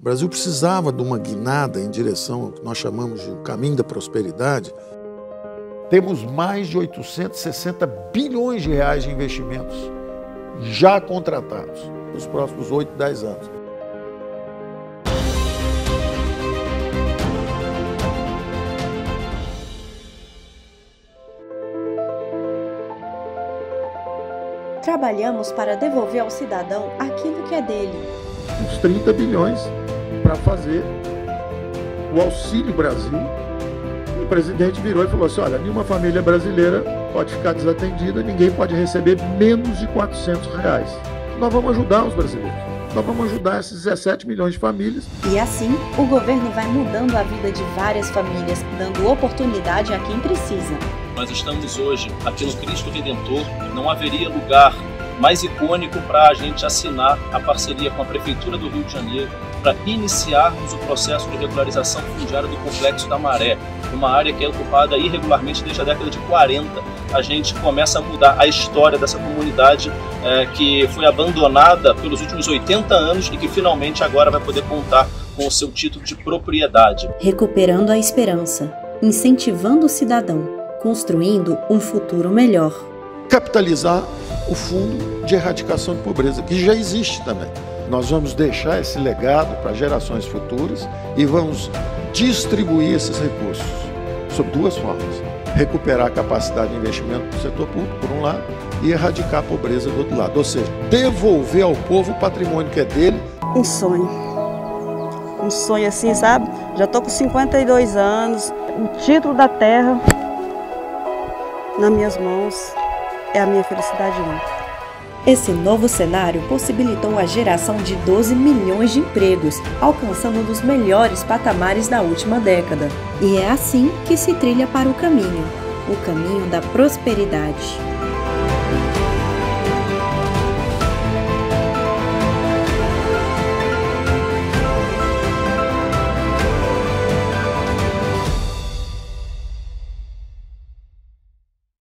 O Brasil precisava de uma guinada em direção ao que nós chamamos de caminho da prosperidade. Temos mais de 860 bilhões de reais de investimentos já contratados nos próximos 8, 10 anos. Trabalhamos para devolver ao cidadão aquilo que é dele. Uns 30 bilhões para fazer o Auxílio Brasil. O presidente virou e falou assim: olha, nenhuma família brasileira pode ficar desatendida, ninguém pode receber menos de 400 reais. Nós vamos ajudar os brasileiros. Nós vamos ajudar esses 17 milhões de famílias. E assim, o governo vai mudando a vida de várias famílias, dando oportunidade a quem precisa. Nós estamos hoje aqui no Cristo Redentor, não haveria lugar mais icônico para a gente assinar a parceria com a Prefeitura do Rio de Janeiro para iniciarmos o processo de regularização fundiária do Complexo da Maré, uma área que é ocupada irregularmente desde a década de 40. A gente começa a mudar a história dessa comunidade é, que foi abandonada pelos últimos 80 anos e que finalmente agora vai poder contar com o seu título de propriedade. Recuperando a esperança, incentivando o cidadão, construindo um futuro melhor. Capitalizar o Fundo de Erradicação de Pobreza, que já existe também. Nós vamos deixar esse legado para gerações futuras e vamos distribuir esses recursos sob duas formas. Recuperar a capacidade de investimento do setor público, por um lado, e erradicar a pobreza do outro lado. Ou seja, devolver ao povo o patrimônio que é dele. Um sonho. Um sonho assim, sabe? Já estou com 52 anos, o título da terra nas minhas mãos é a minha felicidade única. Esse novo cenário possibilitou a geração de 12 milhões de empregos, alcançando um dos melhores patamares da última década. E é assim que se trilha para o caminho o caminho da prosperidade.